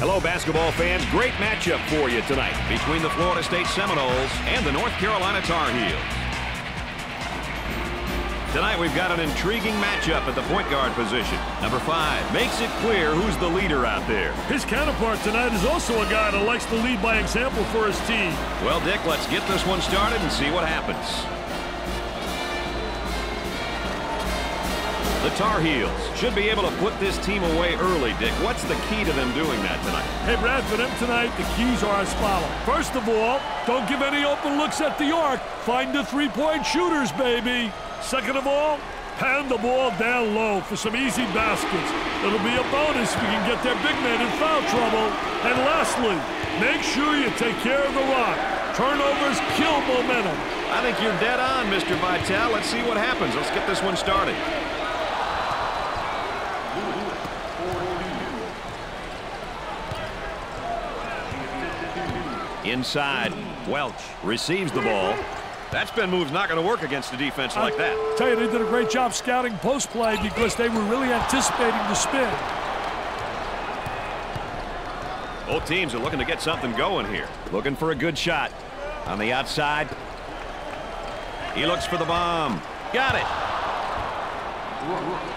Hello, basketball fans. Great matchup for you tonight between the Florida State Seminoles and the North Carolina Tar Heels. Tonight we've got an intriguing matchup at the point guard position. Number five makes it clear who's the leader out there. His counterpart tonight is also a guy that likes to lead by example for his team. Well, Dick, let's get this one started and see what happens. The Tar Heels should be able to put this team away early, Dick. What's the key to them doing that tonight? Hey, Brad, for them tonight, the keys are as follows. First of all, don't give any open looks at the arc. Find the three-point shooters, baby. Second of all, pound the ball down low for some easy baskets. It'll be a bonus if you can get their big man in foul trouble. And lastly, make sure you take care of the rock. Turnovers kill momentum. I think you're dead on, Mr. Vitale. Let's see what happens. Let's get this one started. Inside, Welch receives the ball. That spin move's not going to work against a defense like that. I tell you, they did a great job scouting post play because they were really anticipating the spin. Both teams are looking to get something going here. Looking for a good shot. On the outside. He looks for the bomb. Got it.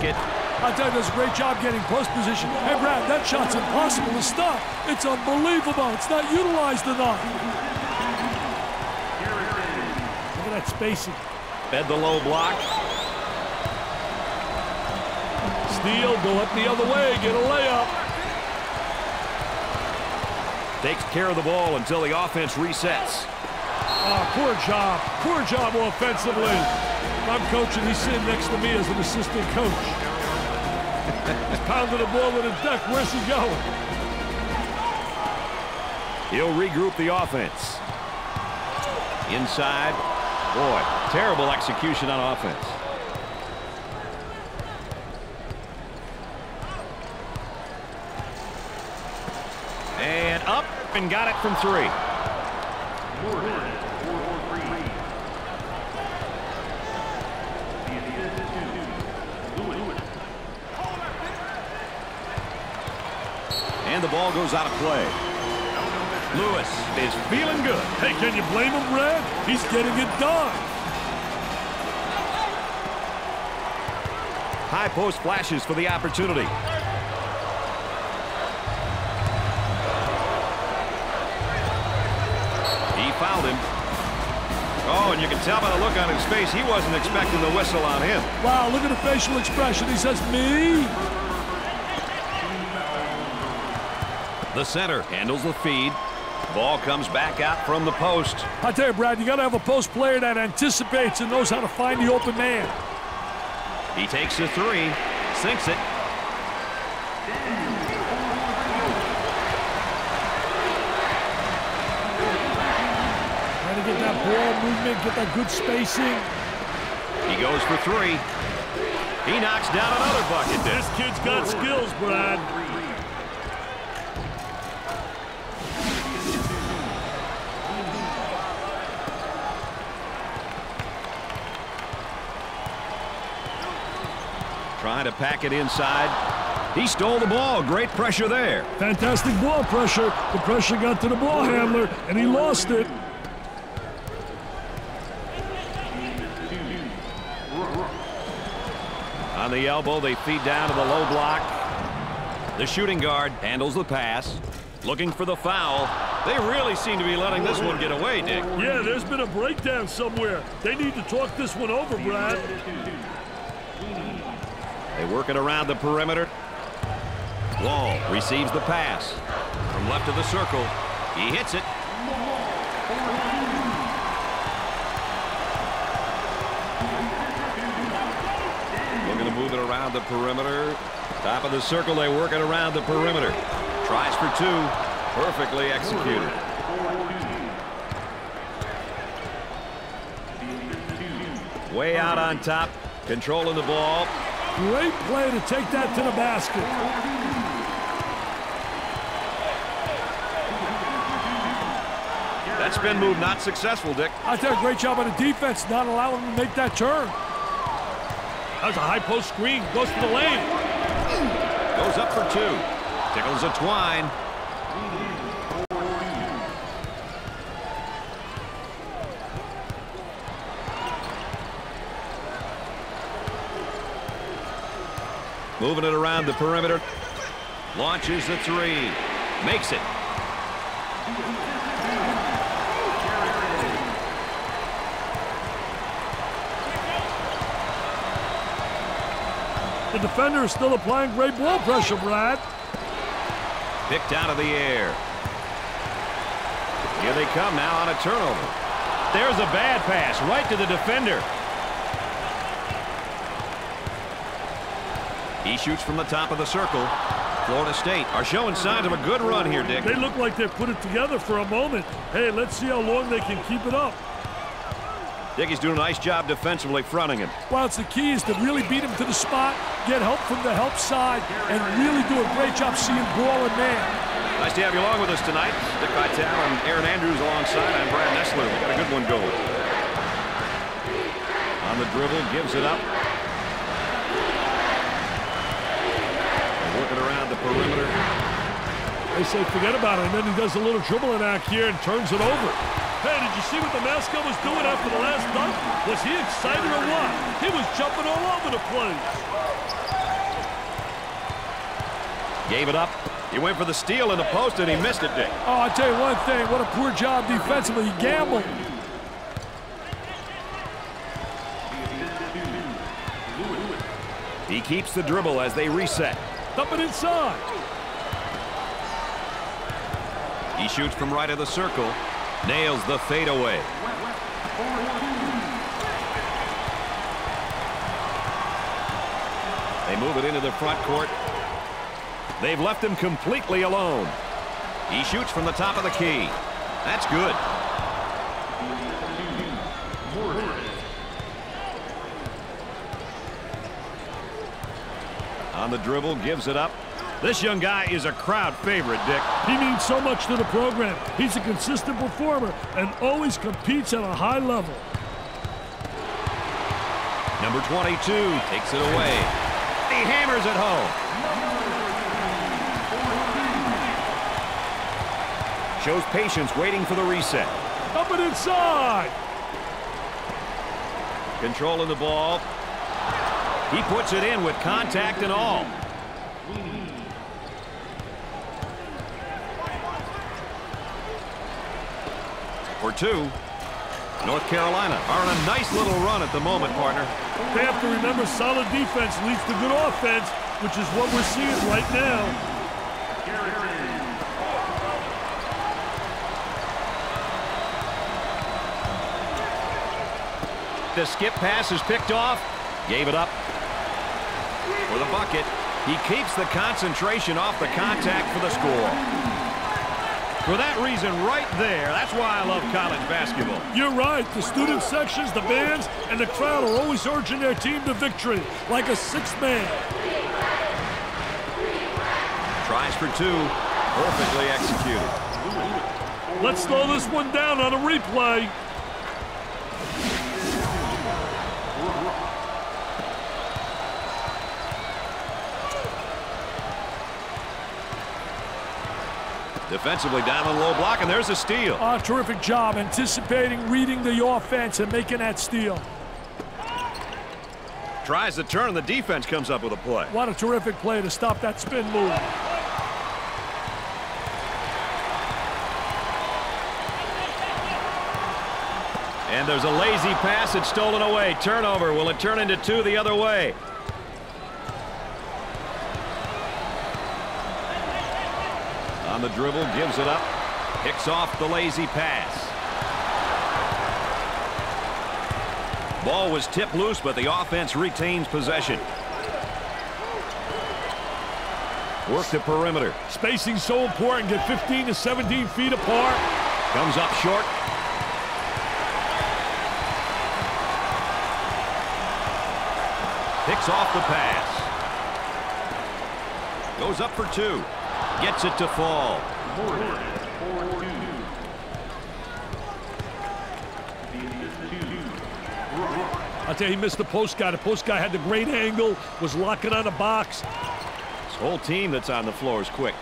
For the bucket. I tell you, does a great job getting post position. Hey, Brad, that shot's impossible to stop. It's unbelievable. It's not utilized enough. Look at that spacing. Fed the low block. Steal, go up the other way, get a layup. Takes care of the ball until the offense resets. Oh, poor job. Poor job offensively. I'm coaching, he's sitting next to me as an assistant coach. he's pounding the ball to the deck. Where's he going? He'll regroup the offense. Inside. Boy, terrible execution on offense. And up and got it from three. And the ball goes out of play. Lewis is feeling good. Hey, can you blame him, Red? He's getting it done. High post flashes for the opportunity. He fouled him. Oh, and you can tell by the look on his face, he wasn't expecting the whistle on him. Wow, look at the facial expression. He says, me? The center handles the feed. Ball comes back out from the post. I tell you, Brad, you got to have a post player that anticipates and knows how to find the open man. He takes the three, sinks it. Trying to get that ball movement, get that good spacing. He goes for three. He knocks down another bucket. This kid's got skills, Brad. To pack it inside. He stole the ball. Great pressure there. Fantastic ball pressure. The pressure got to the ball handler, and he lost it. On the elbow, they feed down to the low block. The shooting guard handles the pass. Looking for the foul. They really seem to be letting this one get away, Dick. Yeah, there's been a breakdown somewhere. They need to talk this one over, Brad. They work it around the perimeter. Wall receives the pass. From left of the circle. He hits it. Looking to move it around the perimeter. Top of the circle, they work it around the perimeter. Tries for two. Perfectly executed. Way out on top. Controlling the ball. Great play to take that to the basket. That spin move not successful, Dick. I did a great job on the defense not allowing him to make that turn. That's a high post screen. Goes to the lane. Goes up for two. Tickles a twine. Moving it around the perimeter. Launches the three. Makes it. The defender is still applying great ball pressure, Brad. Picked out of the air. Here they come now on a turnover. There's a bad pass right to the defender. Shoots from the top of the circle. Florida State are showing signs of a good run here, Dick. They look like they put it together for a moment. Hey, let's see how long they can keep it up. Dickey's doing a nice job defensively fronting him. Well, it's the key is to really beat him to the spot, get help from the help side, and really do a great job seeing ball and man. Nice to have you along with us tonight. Dick Vitale and Erin Andrews alongside. I'm Brad Nessler. We got a good one going. On the dribble, gives it up. Working around the perimeter. They say forget about it, and then he does a little dribbling act here and turns it over. Hey, did you see what the mascot was doing after the last dunk? Was he excited or what? He was jumping all over the place. Gave it up. He went for the steal in the post, and he missed it, Dick. Oh, I'll tell you one thing. What a poor job defensively. He gambled. He keeps the dribble as they reset. It inside. He shoots from right of the circle. Nails the fadeaway. They move it into the front court. They've left him completely alone. He shoots from the top of the key. That's good. On the dribble, gives it up. This young guy is a crowd favorite, Dick. He means so much to the program. He's a consistent performer and always competes at a high level. Number 22 takes it away. He hammers it home. Shows patience waiting for the reset. Up and inside. Controlling the ball. He puts it in with contact and all. Two, North Carolina are on a nice little run at the moment, partner. They have to remember solid defense leads to good offense, which is what we're seeing right now. The skip pass is picked off. Gave it up for the bucket. He keeps the concentration off the contact for the score. For that reason right there, that's why I love college basketball. You're right. The student sections, the bands, and the crowd are always urging their team to victory, like a sixth man. Tries for two. Perfectly executed. Let's slow this one down on a replay. Defensively down on the low block, and there's a steal. Oh, terrific job anticipating, reading the offense, and making that steal. Tries to turn, the defense comes up with a play. What a terrific play to stop that spin move. And there's a lazy pass. It's stolen away. Turnover. Will it turn into two the other way? On the dribble, gives it up. Picks off the lazy pass. Ball was tipped loose, but the offense retains possession. Work the perimeter. Spacing so important. Get 15 to 17 feet apart. Comes up short. Picks off the pass. Goes up for two gets it to fall. I tell you, he missed the post guy. The post guy had the great angle, was locking on the box. This whole team that's on the floor is quick.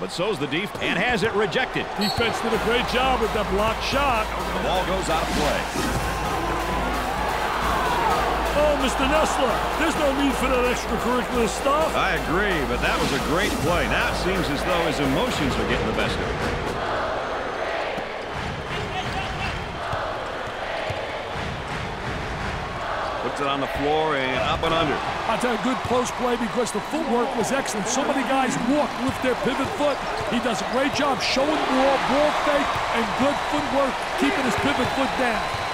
But so's the def and has it rejected. Defense did a great job with that blocked shot. The ball goes out of play. Mr. Nessler, there's no need for that extracurricular stuff. I agree, but that was a great play. Now it seems as though his emotions are getting the best of him. Puts it on the floor and up and under. I tell you, a good post play because the footwork was excellent. So many guys walk with their pivot foot. He does a great job showing ball, ball fake, and good footwork, keeping his pivot foot down.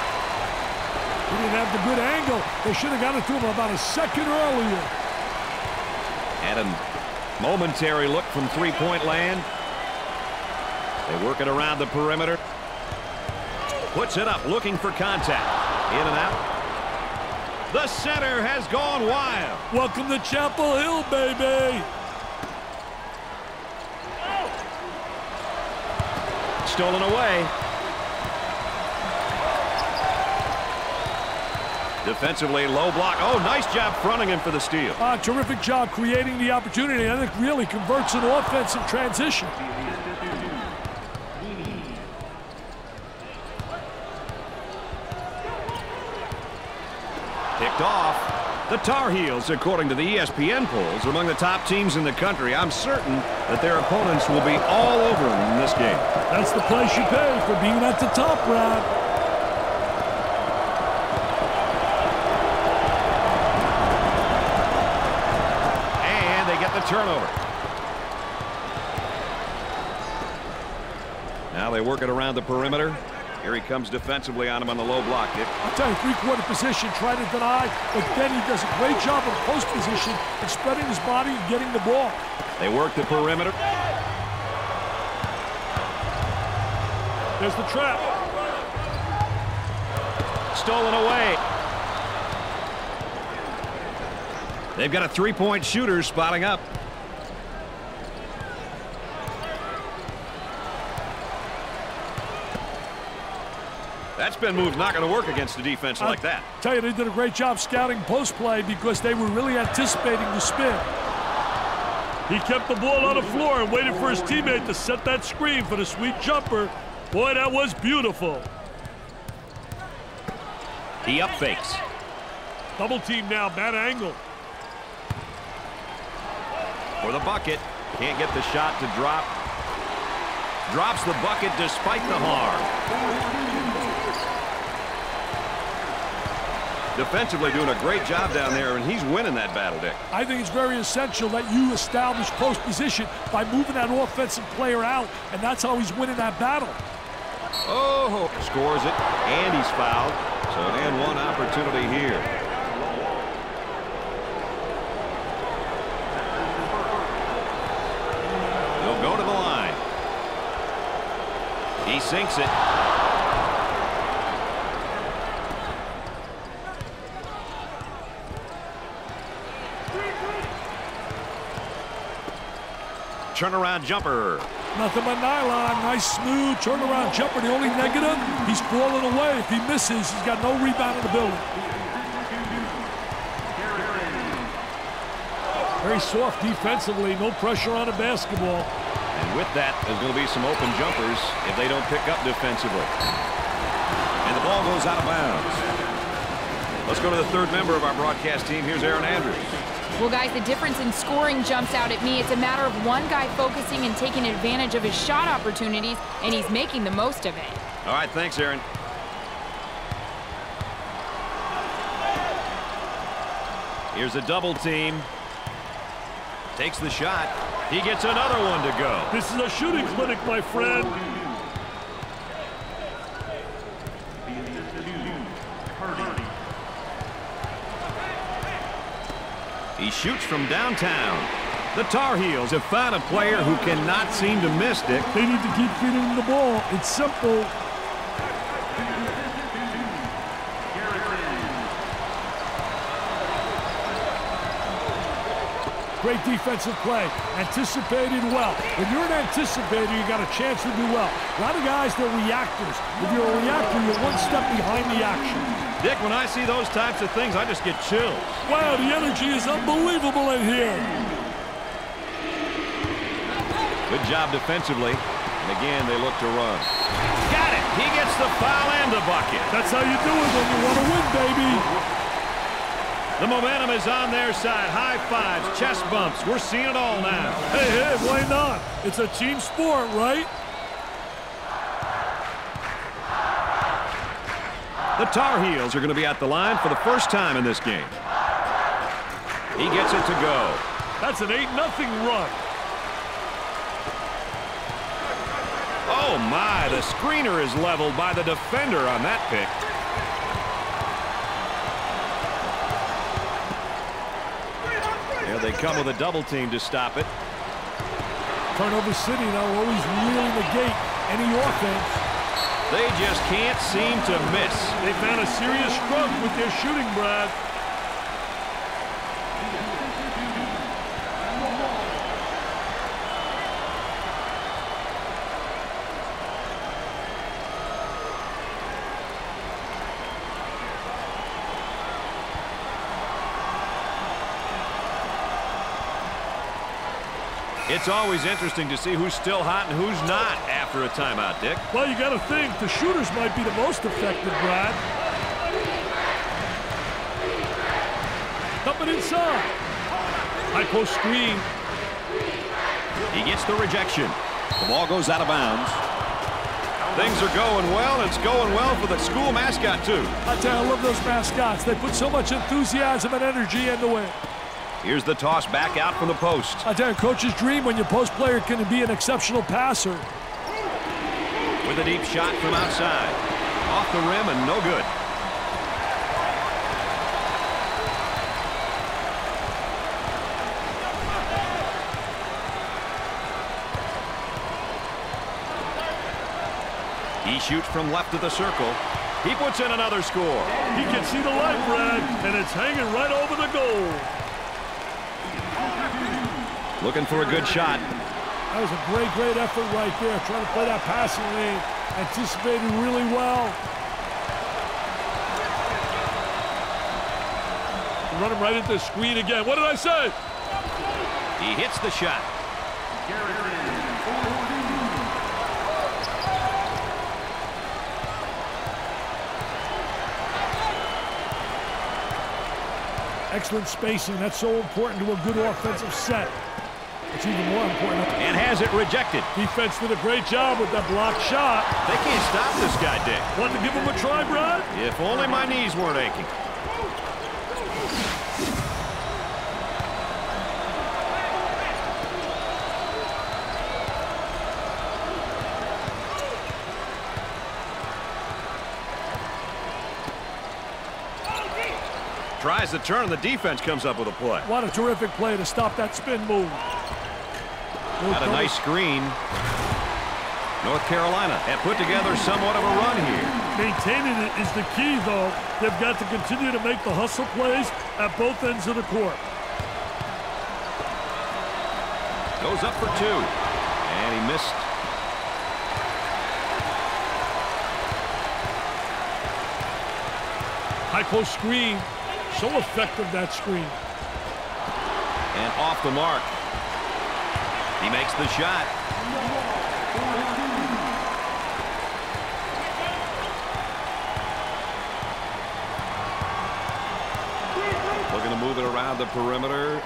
Didn't have the good angle. They should have got it to him about a second earlier. And a momentary look from three-point land. They work it around the perimeter. Puts it up, looking for contact. In and out. The center has gone wild. Welcome to Chapel Hill, baby. Stolen away. Defensively, low block. Oh, nice job fronting him for the steal. Uh, terrific job creating the opportunity. I think really converts an offensive transition. Picked off. The Tar Heels, according to the ESPN polls, are among the top teams in the country. I'm certain that their opponents will be all over them in this game. That's the price you pay for being at the top, Brad. Work it around the perimeter. Here he comes defensively on him on the low block. Dick. I'll tell you, three-quarter position, try to deny, but then he does a great job of post position and spreading his body and getting the ball. They work the perimeter. There's the trap. Stolen away. They've got a three-point shooter spotting up. That spin move's not going to work against a defense like that. Tell you, they did a great job scouting post play because they were really anticipating the spin. He kept the ball on the floor and waited for his teammate to set that screen for the sweet jumper. Boy, that was beautiful. He up fakes. Double team now, bad angle. For the bucket. Can't get the shot to drop. Drops the bucket despite the harm. Defensively doing a great job down there, and he's winning that battle, Dick. I think it's very essential that you establish post position by moving that offensive player out, and that's how he's winning that battle. Oh, scores it, and he's fouled. So an and one opportunity here. He'll go to the line. He sinks it. Turnaround jumper. Nothing but nylon. Nice, smooth turnaround jumper. The only negative, he's falling away. If he misses, he's got no rebound in the building. Very soft defensively. No pressure on the basketball. And with that, there's going to be some open jumpers if they don't pick up defensively. And the ball goes out of bounds. Let's go to the third member of our broadcast team. Here's Erin Andrews. Well, guys, the difference in scoring jumps out at me. It's a matter of one guy focusing and taking advantage of his shot opportunities, and he's making the most of it. All right, thanks, Erin. Here's a double team. Takes the shot. He gets another one to go. This is a shooting clinic, my friend. Shoots from downtown. The Tar Heels have found a player who cannot seem to miss, Dick. They need to keep feeding the ball. It's simple. Great defensive play. Anticipated well. When you're an anticipator, you got a chance to do well. A lot of guys, they're reactors. If you're a reactor, you're one step behind the action. Dick, when I see those types of things, I just get chills. Wow, the energy is unbelievable in here. Good job defensively. And again, they look to run. Got it. He gets the foul and the bucket. That's how you do it when you want to win, baby. The momentum is on their side. High fives, chest bumps. We're seeing it all now. Hey, hey, why not? It's a team sport, right? Tar Heels are going to be at the line for the first time in this game. He gets it to go. That's an 8-0 run. Oh, my. The screener is leveled by the defender on that pick. There they come with a double team to stop it. Turnover City now always really negate any offense. They just can't seem to miss. They've had a serious struggle with their shooting, Brad. It's always interesting to see who's still hot and who's not after a timeout, Dick. Well, you got to think the shooters might be the most effective, Brad. Coming inside. High post screen. He gets the rejection. The ball goes out of bounds. Things are going well, and it's going well for the school mascot, too. I tell you, I love those mascots. They put so much enthusiasm and energy into it. Here's the toss back out from the post. I tell you, coach's dream when your post player can be an exceptional passer. With a deep shot from outside. Off the rim and no good. He shoots from left of the circle. He puts in another score. He can see the light, Brad, and it's hanging right over the goal. Looking for a good shot. That was a great, great effort right there, trying to play that passing lane, anticipating really well. Run him right into the screen again. What did I say? He hits the shot. Excellent spacing. That's so important to a good offensive set. It's even more important. And has it rejected. Defense did a great job with that blocked shot. They can't stop this guy, Dick. Want to give him a try, Brad? If only my knees weren't aching. Tries to turn, the defense comes up with a play. What a terrific play to stop that spin move. Had a nice screen. North Carolina had put together somewhat of a run here. Maintaining it is the key, though. They've got to continue to make the hustle plays at both ends of the court. Goes up for two. And he missed. High post screen. So effective, that screen. And off the mark. Makes the shot. Looking to move it around the perimeter.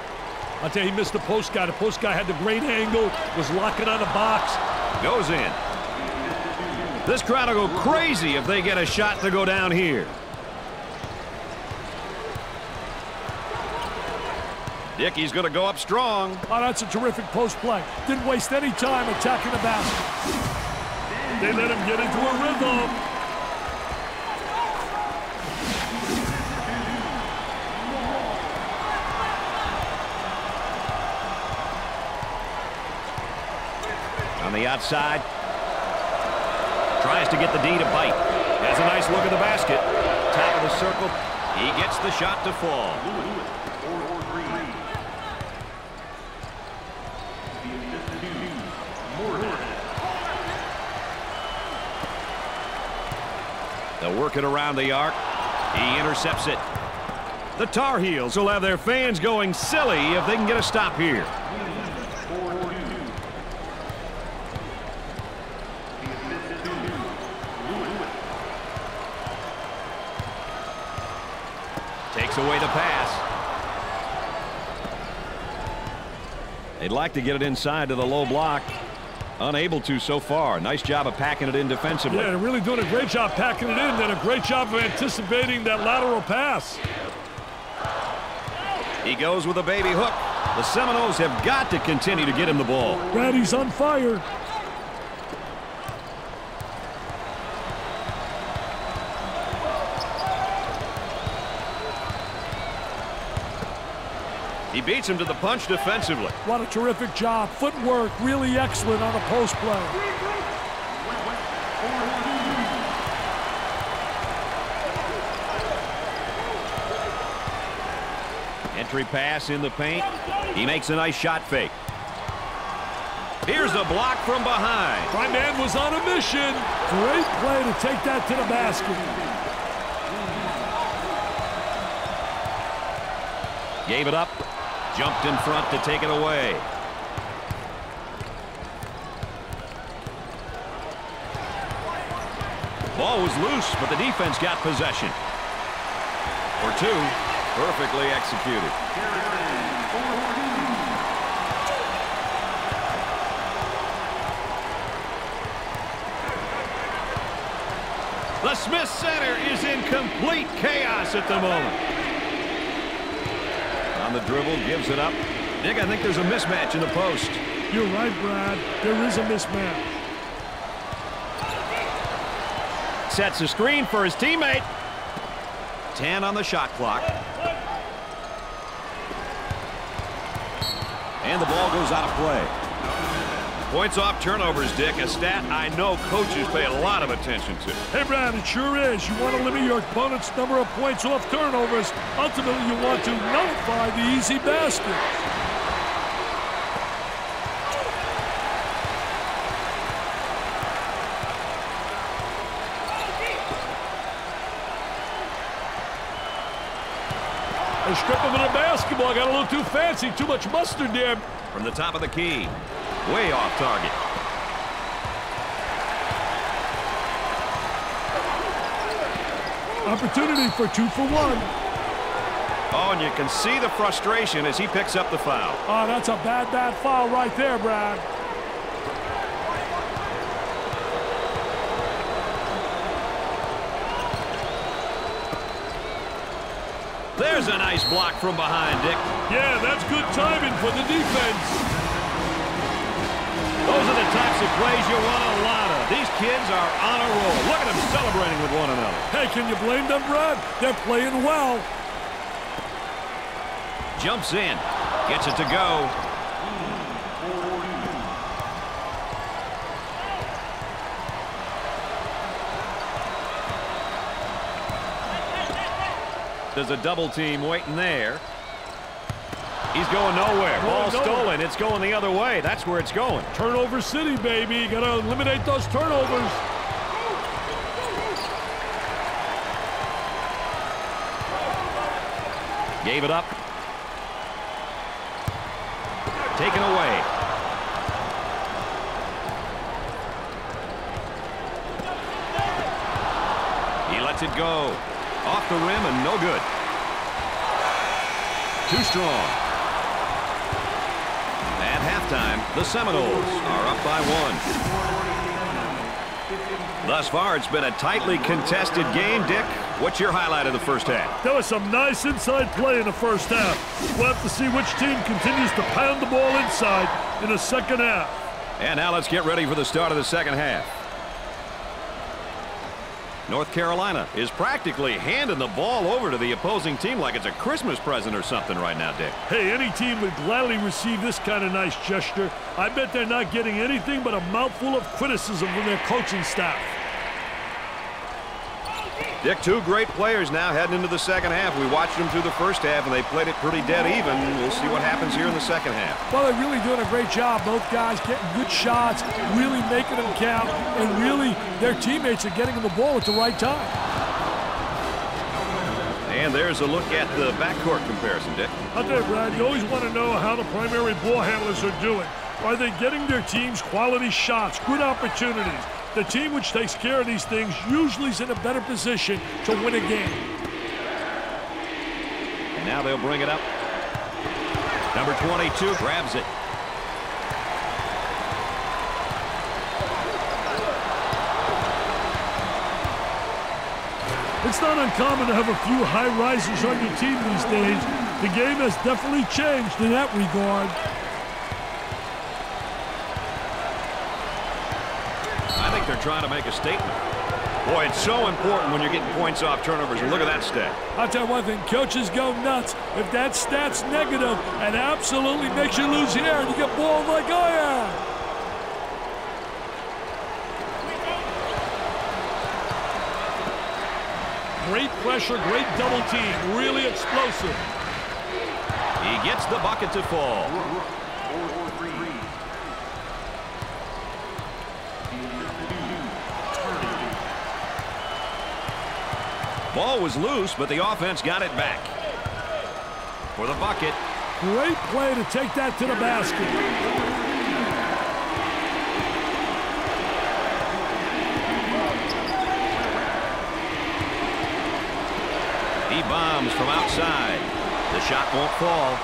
I'll tell you, he missed the post guy. The post guy had the great angle, was locking on the box. Goes in. This crowd will go crazy if they get a shot to go down here. Dickey's going to go up strong. Oh, that's a terrific post play. Didn't waste any time attacking the basket. They let him get into a rhythm. On the outside. Tries to get the D to bite. Has a nice look at the basket. Top of the circle. He gets the shot to fall. They'll work it around the arc. He intercepts it. The Tar Heels will have their fans going silly if they can get a stop here. Takes away the pass. They'd like to get it inside to the low block. Unable to so far. Nice job of packing it in defensively. Yeah, they're really doing a great job packing it in, and a great job of anticipating that lateral pass. He goes with a baby hook. The Seminoles have got to continue to get him the ball. Brady's on fire. He beats him to the punch defensively. What a terrific job. Footwork really excellent on a post play. Entry pass in the paint. He makes a nice shot fake. Here's a block from behind. My man was on a mission. Great play to take that to the basket. Gave it up. Jumped in front to take it away. Ball was loose, but the defense got possession. For two, perfectly executed. The Smith Center is in complete chaos at the moment. On the dribble, gives it up. Nick, I think there's a mismatch in the post. You're right, Brad. There is a mismatch. Sets a screen for his teammate. 10 on the shot clock. And the ball goes out of play. Points off turnovers, Dick. A stat I know coaches pay a lot of attention to. Hey, Brad, it sure is. You want to limit your opponent's number of points off turnovers. Ultimately, you want to nullify the easy basket. They strip him of the basketball. Got a little too fancy. Too much mustard there. From the top of the key. Way off target. Opportunity for two for one. Oh, and you can see the frustration as he picks up the foul. Oh, that's a bad, bad foul right there, Brad. There's a nice block from behind, Dick. Yeah, that's good timing for the defense. The types of plays you want a lot of. These kids are on a roll. Look at them celebrating with one another. Hey, can you blame them, Brad? They're playing well. Jumps in. Gets it to go. There's a double team waiting there. He's going nowhere. Ball Going nowhere. stolen. It's going the other way. That's where it's going. Turnover city, baby. Got to eliminate those turnovers. Gave it up. Taken away. He lets it go. Off the rim and no good. Too strong. The Seminoles are up by one. Thus far, it's been a tightly contested game. Dick, what's your highlight of the first half? There was some nice inside play in the first half. We'll have to see which team continues to pound the ball inside in the second half. And now let's get ready for the start of the second half. North Carolina is practically handing the ball over to the opposing team like it's a Christmas present or something right now, Dick. Hey, any team would gladly receive this kind of nice gesture. I bet they're not getting anything but a mouthful of criticism from their coaching staff. Dick, two great players now heading into the second half. We watched them through the first half, and they played it pretty dead even. We'll see what happens here in the second half. Well, they're really doing a great job. Both guys getting good shots, really making them count, and really their teammates are getting them the ball at the right time. And there's a look at the backcourt comparison, Dick. Out there, Brad, you always want to know how the primary ball handlers are doing. Are they getting their teams quality shots, good opportunities? The team which takes care of these things usually is in a better position to win a game. And now they'll bring it up. Number 22 grabs it. It's not uncommon to have a few high risers on your team these days. The game has definitely changed in that regard. I think they're trying to make a statement. Boy, it's so important when you're getting points off turnovers. And look at that stat. I'll tell you one thing, coaches go nuts. If that stat's negative, it absolutely makes you lose the air and you get balled like I am. Great pressure, great double team, really explosive. He gets the bucket to fall. Ball was loose, but the offense got it back. For the bucket. Great play to take that to the basket. He bombs from outside. The shot won't fall.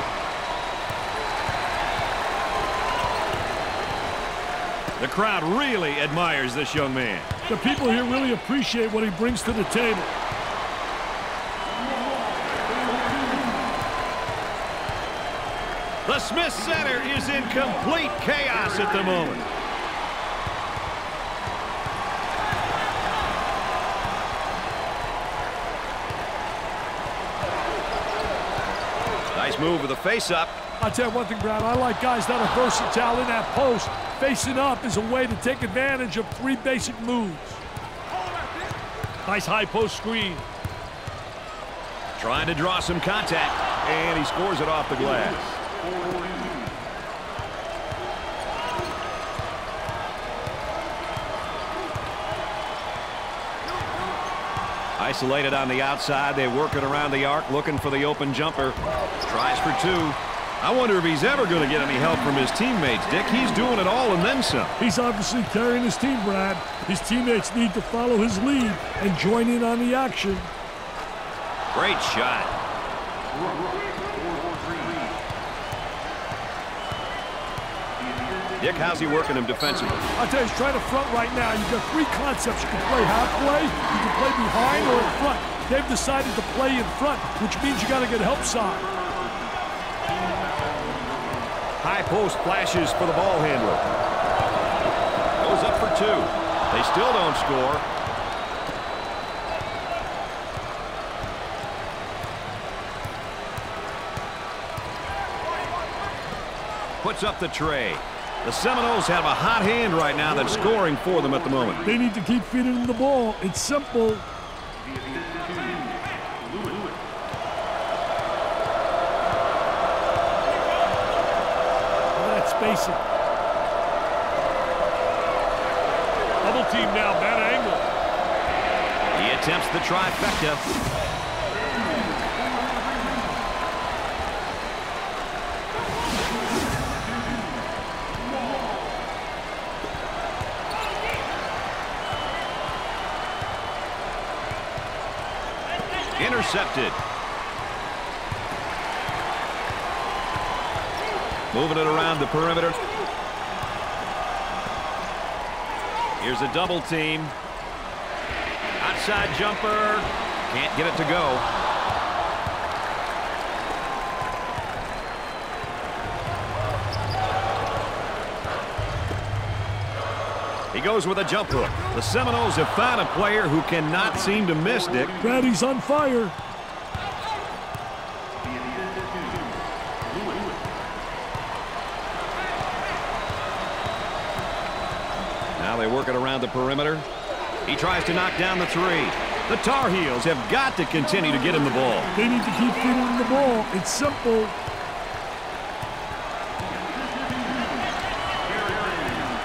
The crowd really admires this young man. The people here really appreciate what he brings to the table. Smith Center is in complete chaos at the moment. Nice move with a face-up. I'll tell you one thing, Brad. I like guys that are versatile in that post. Facing up is a way to take advantage of three basic moves. Nice high post screen. Trying to draw some contact, and he scores it off the glass. Isolated on the outside. They work it around the arc, looking for the open jumper. Tries for two. I wonder if he's ever going to get any help from his teammates, Dick. He's doing it all and then some. He's obviously carrying his team, Brad. His teammates need to follow his lead and join in on the action. Great shot. Dick, how's he working him defensively? I'll tell you, he's trying to front right now. You've got three concepts. You can play halfway, you can play behind, or in front. They've decided to play in front, which means you got to get help side. High post flashes for the ball handler. Goes up for two. They still don't score. Puts up the tray. The Seminoles have a hot hand right now that's scoring for them at the moment. They need to keep feeding them the ball. It's simple. Look at that spacing. Double team now, bad angle. He attempts the trifecta. Intercepted. Moving it around the perimeter. Here's a double team. Outside jumper. Can't get it to go. He goes with a jump hook. The Seminoles have found a player who cannot seem to miss, Dick. Brad, he's on fire. the perimeter. He tries to knock down the three. The Tar Heels have got to continue to get him the ball. They need to keep feeding him the ball. It's simple.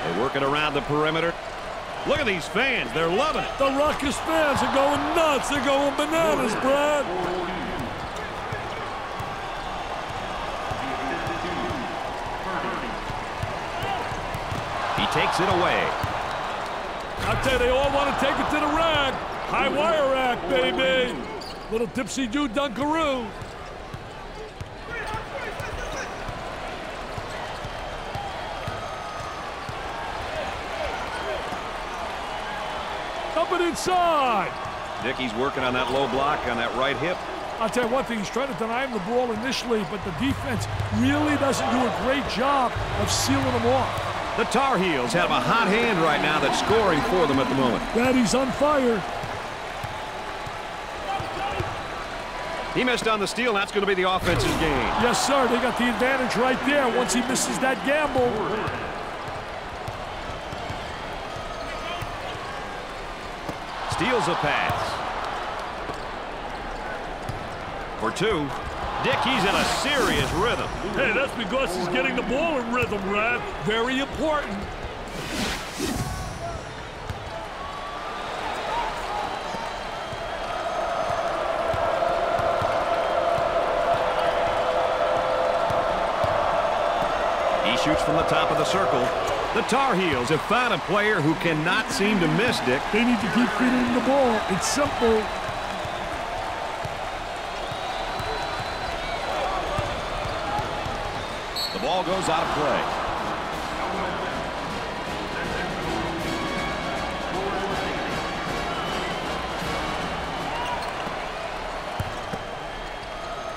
They work it around the perimeter. Look at these fans. They're loving it. The Ruckus fans are going nuts. They're going bananas, Brad. He takes it away. I tell you, they all want to take it to the rack. High wire rack, baby. Little dipsy-do dunkaroo. Up and inside. Dickey's working on that low block on that right hip. I'll tell you one thing, he's trying to deny him the ball initially, but the defense really doesn't do a great job of sealing him off. The Tar Heels have a hot hand right now that's scoring for them at the moment. Daddy's on fire. He missed on the steal, that's going to be the offense's game. Yes, sir. They got the advantage right there once he misses that gamble. Steals a pass. For two. Dickey's in a serious rhythm. Hey, that's because he's getting the ball in rhythm, Rad. Very important. He shoots from the top of the circle. The Tar Heels have found a player who cannot seem to miss, Dick. They need to keep feeding the ball. It's simple. The ball goes out of play.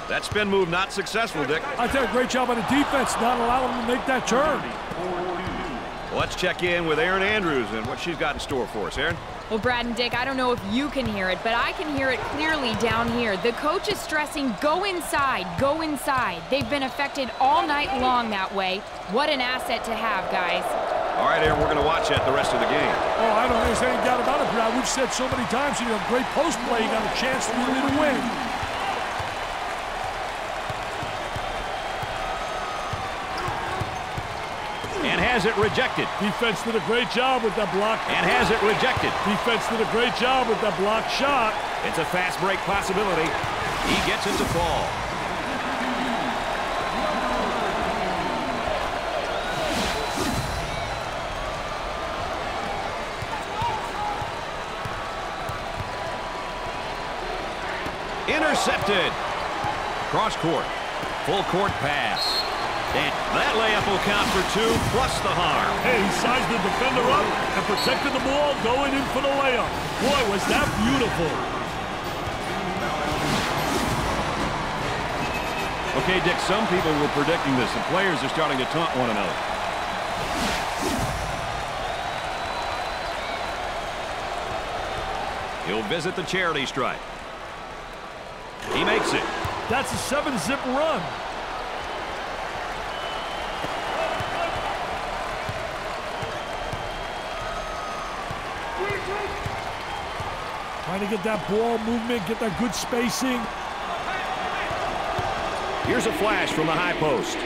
That spin move not successful, Dick. I tell you, great job on the defense, not allowing them to make that turn. Let's check in with Erin Andrews and what she's got in store for us. Erin? Well, Brad and Dick, I don't know if you can hear it, but I can hear it clearly down here. The coach is stressing, go inside, go inside. They've been affected all night long that way. What an asset to have, guys. All right, Erin, we're going to watch that the rest of the game. Oh, I don't think there's any doubt about it, Brad. We've said so many times, you have great post play, you got a chance to really to win. Has it rejected. Defense did a great job with that block. And has it rejected. Defense did a great job with that block shot. It's a fast break possibility. He gets it to fall. Intercepted. Cross court. Full court pass. And that layup will count for two, plus the harm. Hey, he sized the defender up and protected the ball going in for the layup. Boy, was that beautiful. Okay, Dick, some people were predicting this. The players are starting to taunt one another. He'll visit the charity stripe. He makes it. That's a seven-zip run. To get that ball movement, get that good spacing. Here's a flash from the high post.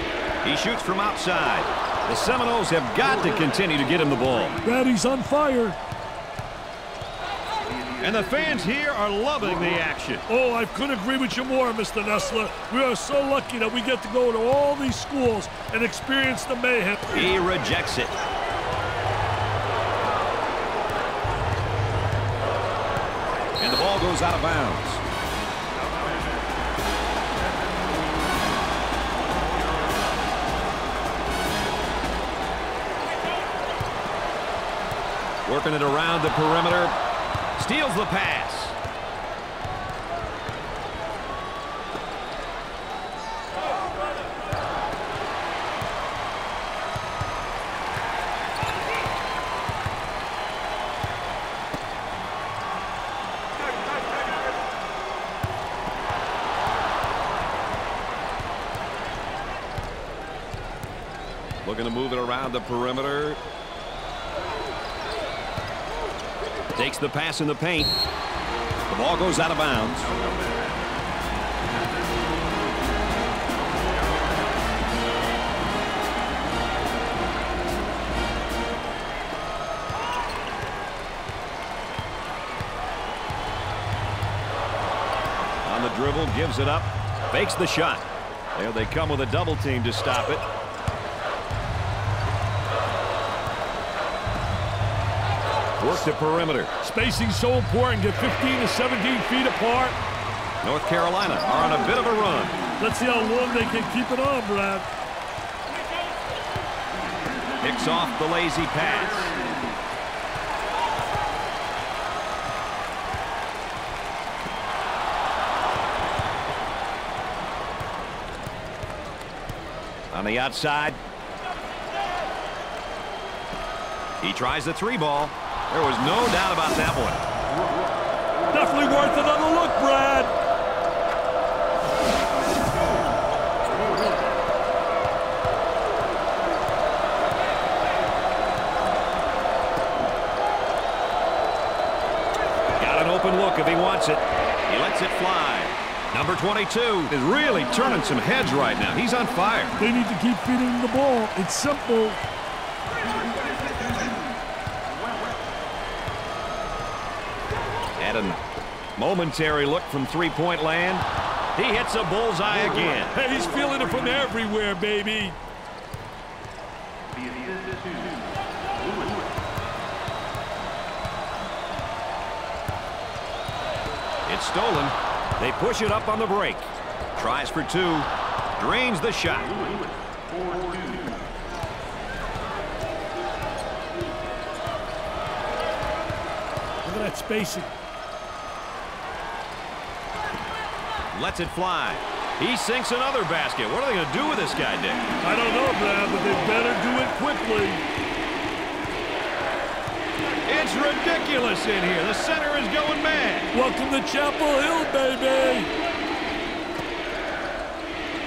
He shoots from outside. The Seminoles have got to continue to get him the ball. Daddy's on fire. And the fans here are loving the action. Oh, I couldn't agree with you more, Mr. Nessler. We are so lucky that we get to go to all these schools and experience the mayhem. He rejects it. And the ball goes out of bounds. Working it around the perimeter. Steals the pass. Looking to move it around the perimeter. Takes the pass in the paint. The ball goes out of bounds. On the dribble, gives it up, fakes the shot. There they come with a double team to stop it. Work the perimeter. Spacing so important. Get 15 to 17 feet apart. North Carolina are on a bit of a run. Let's see how long they can keep it on, Brad. Picks off the lazy pass. On the outside. He tries the three ball. There was no doubt about that one. Definitely worth another look, Brad. Got an open look if he wants it. He lets it fly. Number 22 is really turning some heads right now. He's on fire. They need to keep feeding the ball. It's simple. Momentary look from three-point land. He hits a bullseye again. Hey, he's feeling it from everywhere, baby. It's stolen. They push it up on the break. Tries for two. Drains the shot. Look at that spacing. Lets it fly. He sinks another basket. What are they going to do with this guy, Dick? I don't know, Brad, but they better do it quickly. It's ridiculous in here. The center is going mad. Welcome to Chapel Hill, baby.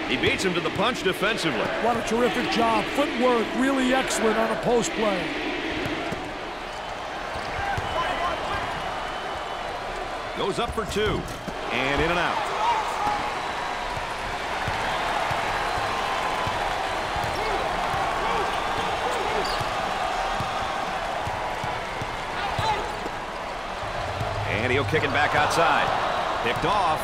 He beats him to the punch defensively. What a terrific job. Footwork really excellent on a post play. Goes up for two. And in and out. And he'll kick it back outside. Picked off.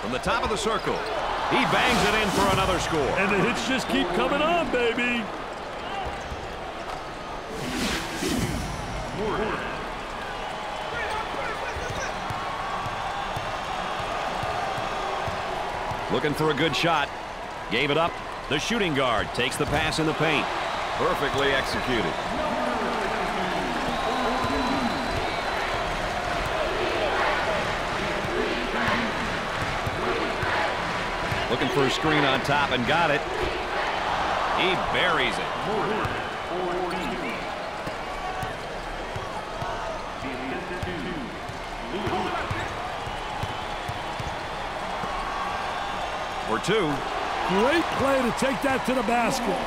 From the top of the circle, he bangs it in for another score. And the hits just keep coming on, baby. Looking for a good shot. Gave it up. The shooting guard takes the pass in the paint. Perfectly executed. Looking for a screen on top and got it. He buries it. Two. Great play to take that to the basket.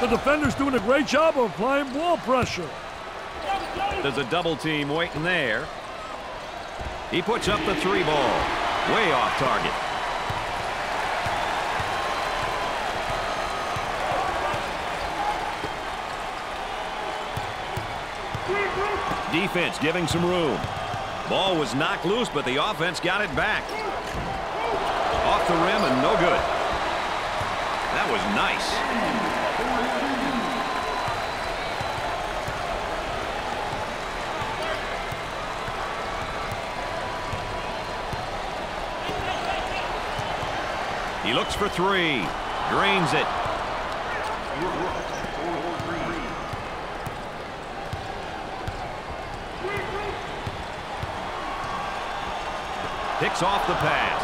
The defender's doing a great job of applying ball pressure. There's a double team waiting there. He puts up the three ball. Way off target. Defense giving some room. Ball was knocked loose, but the offense got it back. Off the rim and no good. That was nice. He looks for three. Drains it. Picks off the pass.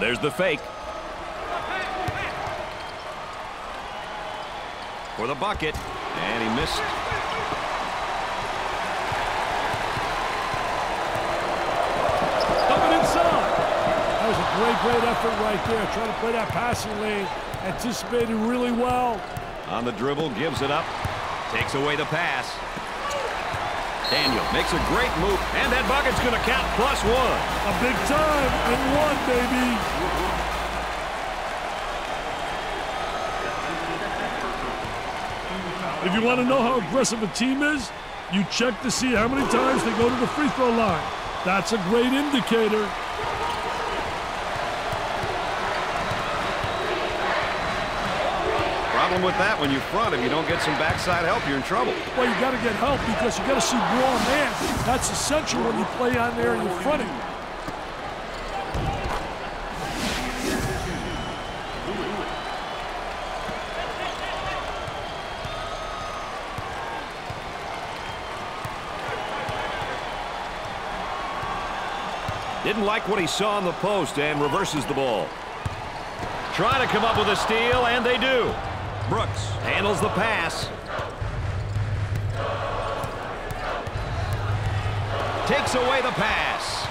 There's the fake. For the bucket. And he missed. Coming inside. That was a great, great effort right there. Trying to play that passing lane. Anticipated really well. On the dribble, gives it up. Takes away the pass. Daniel makes a great move And that bucket's going to count plus one. A big time and one, baby. If you want to know how aggressive a team is, you check to see how many times they go to the free throw line. That's a great indicator. Problem with that, when you front, if you don't get some backside help, you're in trouble. Well, you got to get help because you got to see raw man. That's essential when you play on there and you're fronting. Didn't like what he saw in the post and reverses the ball. Trying to come up with a steal, and they do. Brooks handles the pass. Takes away the pass.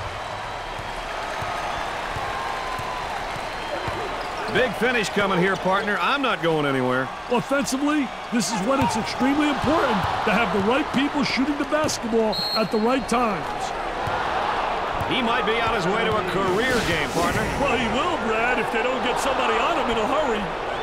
Big finish coming here, partner. I'm not going anywhere. Offensively, this is when it's extremely important to have the right people shooting the basketball at the right times. He might be on his way to a career game, partner. Well, he will, Brad, if they don't get somebody on him in a hurry.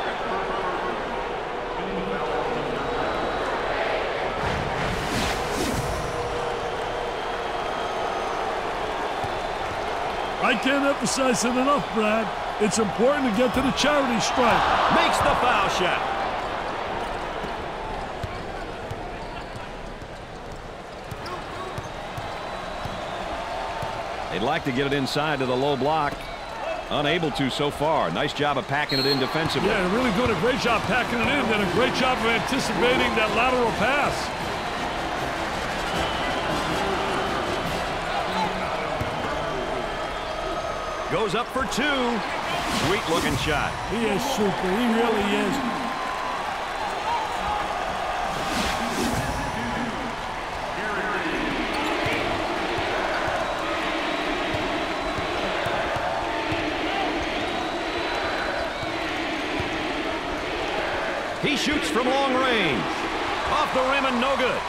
I can't emphasize it enough, Brad. It's important to get to the charity stripe. Makes the foul shot. They'd like to get it inside to the low block. Unable to so far. Nice job of packing it in defensively. Yeah, really doing a great job packing it in and a great job of anticipating that lateral pass. Goes up for two. Sweet looking shot. He is super. He really is. He shoots from long range. Off the rim and no good.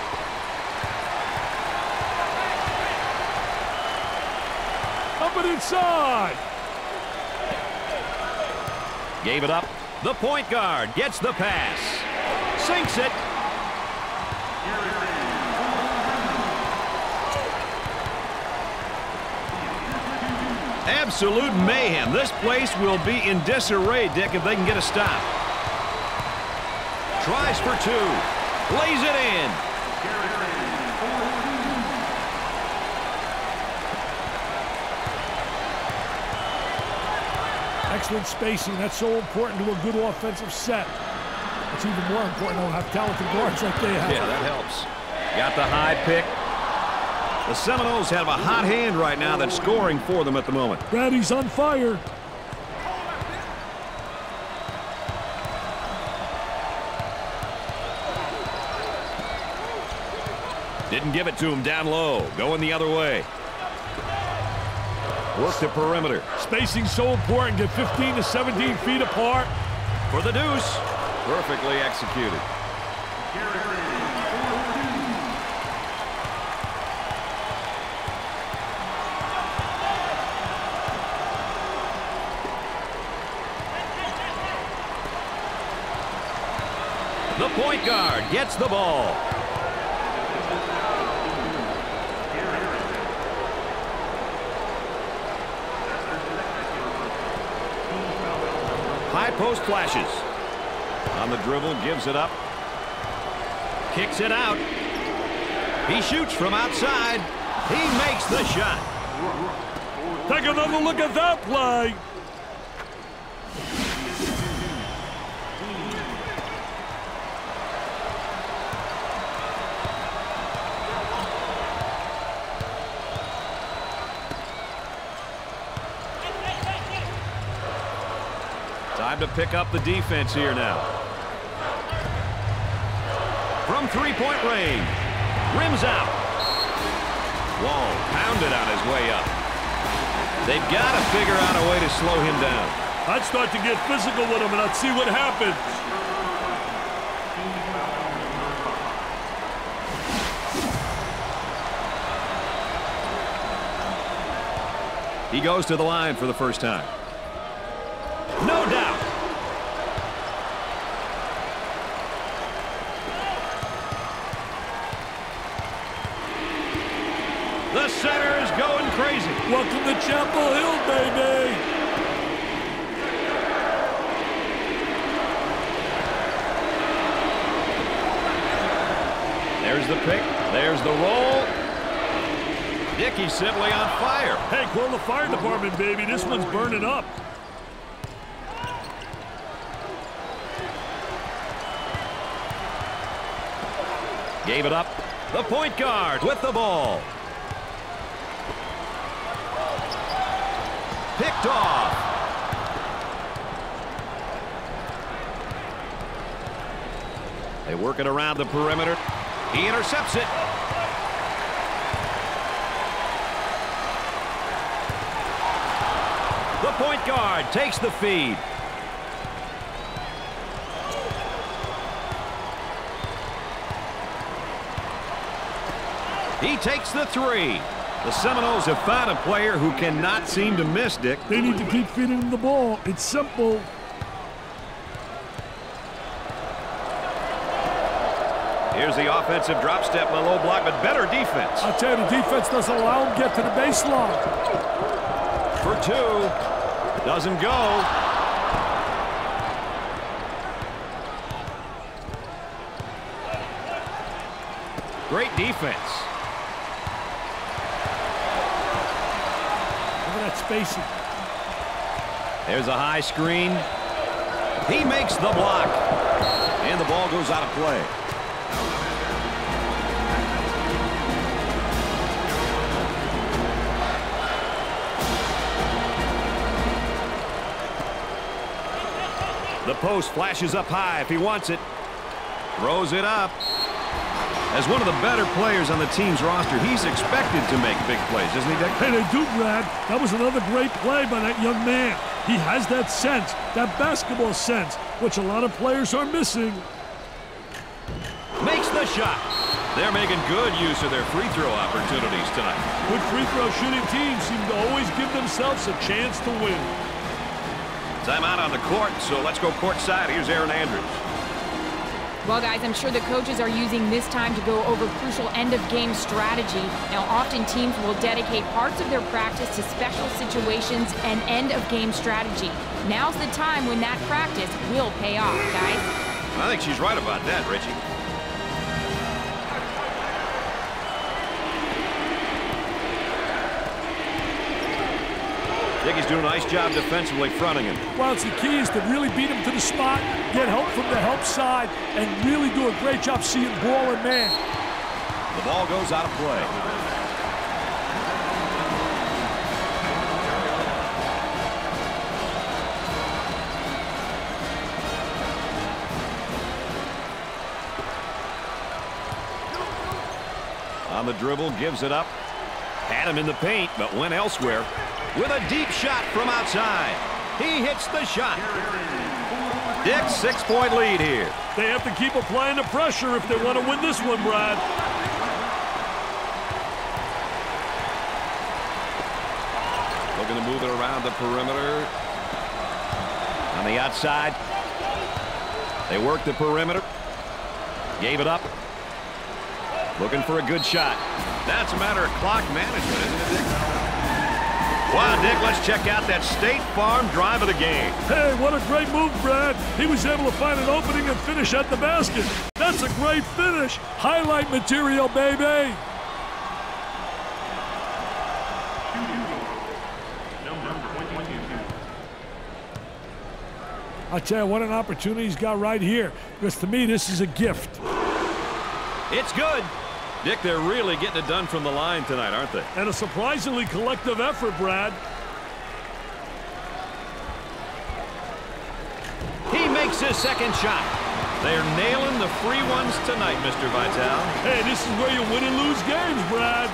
Up and inside. Gave it up. The point guard gets the pass. Sinks it. Absolute mayhem. This place will be in disarray, Dick, if they can get a stop. Tries for two. Lays it in. Excellent spacing. That's so important to a good offensive set. It's even more important to have talented guards like they have. Yeah, that helps. Got the high pick. The Seminoles have a hot hand right now that's scoring for them at the moment. Brady's on fire. Didn't give it to him down low. Going the other way. Work the perimeter. Spacing so important. Get 15 to 17 feet apart. For the deuce. Perfectly executed. The point guard gets the ball. Post flashes. On the dribble, gives it up. Kicks it out. He shoots from outside. He makes the shot. Take another look at that play. Pick up the defense here now. From three-point range. Rims out. Wall pounded on his way up. They've got to figure out a way to slow him down. I'd start to get physical with him and I'd see what happens. He goes to the line for the first time. No doubt. The center is going crazy. Welcome to Chapel Hill, baby. There's the pick. There's the roll. Dickey simply on fire. Hey, call the fire department, baby. This one's burning up. Gave it up. The point guard with the ball. Picked off. They work it around the perimeter. He intercepts it. The point guard takes the feed. He takes the three. The Seminoles have found a player who cannot seem to miss, Dick. They need to keep feeding him the ball. It's simple. Here's the offensive drop step the low block, but better defense. I'll tell you, the defense doesn't allow him to get to the baseline. For two. Doesn't go. Great defense. Look at that spacing. There's a high screen. He makes the block. And the ball goes out of play. The post flashes up high if he wants it. Throws it up. As one of the better players on the team's roster, he's expected to make big plays, isn't he, Dick? Hey, they do, Brad. That was another great play by that young man. He has that sense, that basketball sense, which a lot of players are missing. Makes the shot. They're making good use of their free throw opportunities tonight. Good free throw shooting teams seem to always give themselves a chance to win. Time out on the court, so let's go courtside. Here's Erin Andrews. Well, guys, I'm sure the coaches are using this time to go over crucial end-of-game strategy. Now, often teams will dedicate parts of their practice to special situations and end-of-game strategy. Now's the time when that practice will pay off, guys. I think she's right about that, Richie. Dickey's doing a nice job defensively fronting him. Well, it's the key is to really beat him to the spot, get help from the help side, and really do a great job seeing ball and man. The ball goes out of play. On the dribble, gives it up. Had him in the paint, but went elsewhere. With a deep shot from outside. He hits the shot. Dick's six-point lead here. They have to keep applying the pressure if they want to win this one, Brad. Looking to move it around the perimeter. On the outside. They work the perimeter. Gave it up. Looking for a good shot. That's a matter of clock management, isn't it, Dick? Wow, Dick, let's check out that State Farm drive of the game. Hey, what a great move, Brad. He was able to find an opening and finish at the basket. That's a great finish. Highlight material, baby. I tell you what an opportunity he's got right here. Because to me, this is a gift. It's good. Dick, they're really getting it done from the line tonight, aren't they? And a surprisingly collective effort, Brad. He makes his second shot. They're nailing the free ones tonight, Mr. Vitale. Hey, this is where you win and lose games, Brad.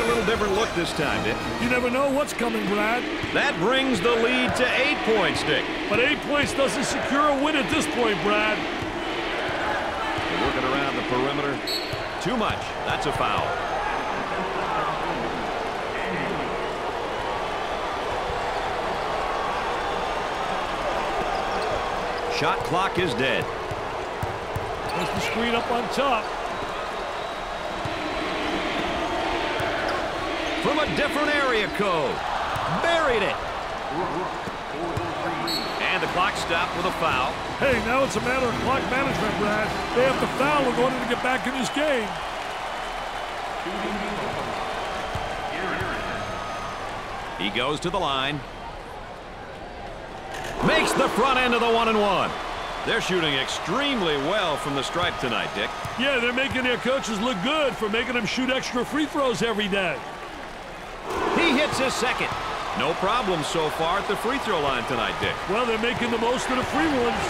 A little different look this time, Dick. You never know what's coming, Brad. That brings the lead to eight points, Dick. But eight points doesn't secure a win at this point, Brad. Working around the perimeter. Too much. That's a foul. Shot clock is dead. There's the screen up on top. From a different area code. Buried it. And the clock stopped with a foul. Hey, now it's a matter of clock management, Brad. They have to foul in order to get back in this game. He goes to the line. Makes the front end of the one and one. They're shooting extremely well from the stripe tonight, Dick. Yeah, they're making their coaches look good for making them shoot extra free throws every day. He hits his second. No problem so far at the free throw line tonight, Dick. Well, they're making the most of the free ones.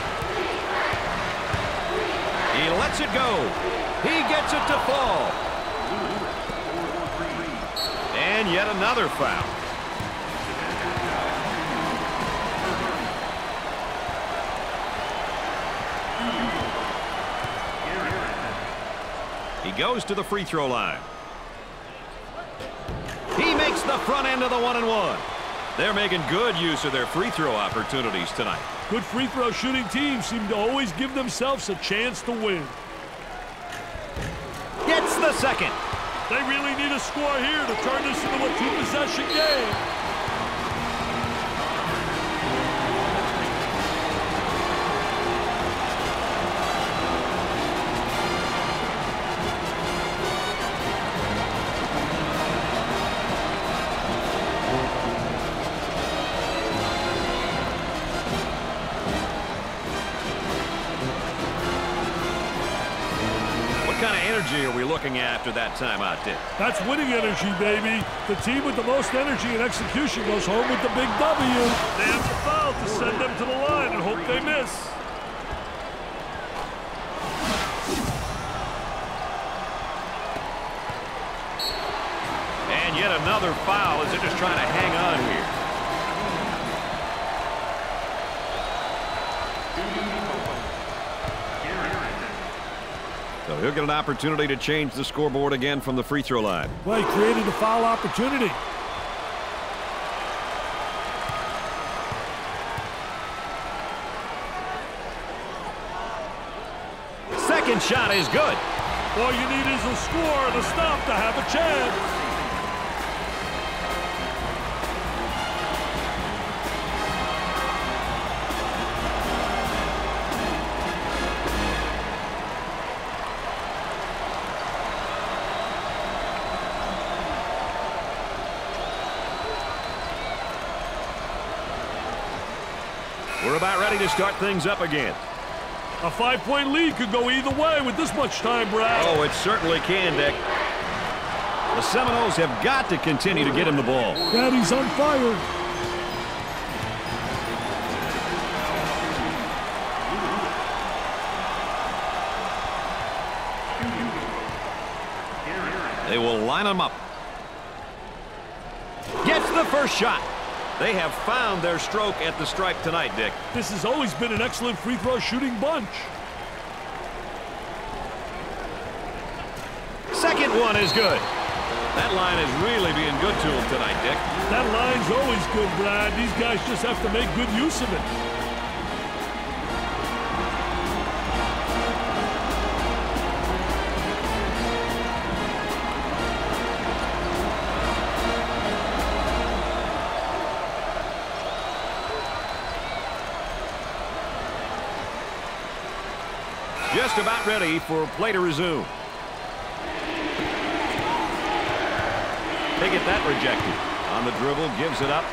He lets it go. He gets it to fall. And yet another foul. He goes to the free throw line. The front end of the one and one. They're making good use of their free throw opportunities tonight. Good free throw shooting teams seem to always give themselves a chance to win. Gets the second. They really need a score here to turn this into a two-possession game. After that timeout, Dick? That's winning energy, baby. The team with the most energy and execution goes home with the big W. They have to foul to send them to the line and hope they miss. And yet another foul as they're just trying to hang on here. So he'll get an opportunity to change the scoreboard again from the free throw line. Well, he created a foul opportunity. Second shot is good. All you need is a score and a stop to have a chance. We're about ready to start things up again. A five-point lead could go either way with this much time, Brad. Oh, it certainly can, Dick. The Seminoles have got to continue to get him the ball. He's on fire. They will line him up. Gets the first shot. They have found their stroke at the stripe tonight, Dick. This has always been an excellent free throw shooting bunch. Second one is good. That line is really being good to them tonight, Dick. That line's always good, Brad. These guys just have to make good use of it. Ready for play to resume. They get that rejected. On the dribble, gives it up.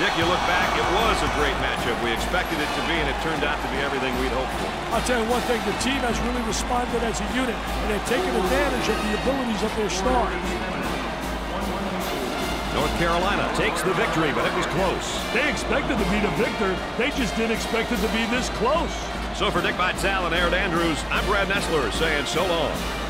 Dick, you look back, it was a great matchup. We expected it to be, and it turned out to be everything we'd hoped for. I'll tell you one thing, the team has really responded as a unit, and they've taken advantage of the abilities of their stars. North Carolina takes the victory, but it was close. They expected to be the victor. They just didn't expect it to be this close. So for Dick Vitale and Erin Andrews, I'm Brad Nessler saying so long.